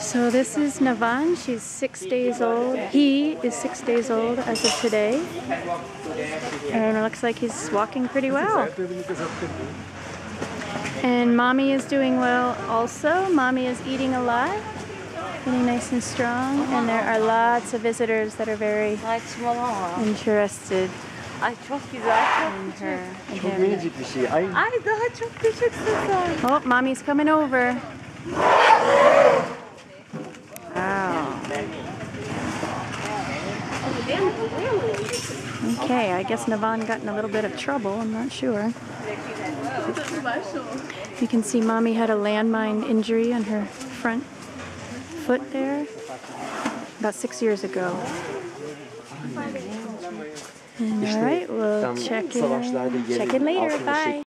So this is Navann. She's six days old. He is six days old as of today. And it looks like he's walking pretty well. And mommy is doing well also. Mommy is eating a lot, getting nice and strong. And there are lots of visitors that are very interested Ay çok güzel, çok in küçük. her. and Çok him. minicik bir şey. Ay Ay daha çok küçüksün sen. Oh, mommy's coming over. Wow. Okay, I guess Navann got in a little bit of trouble. I'm not sure. You can see mommy had a landmine injury on her front foot there about six years ago. All right, we'll check in, check in later. Bye.